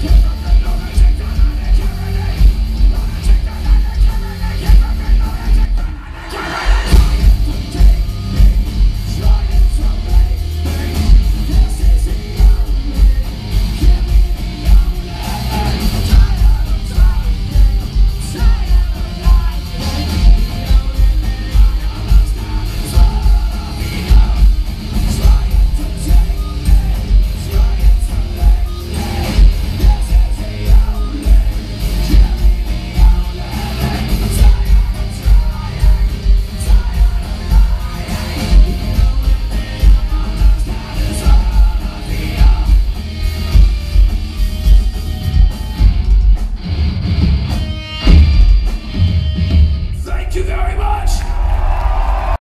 Yeah.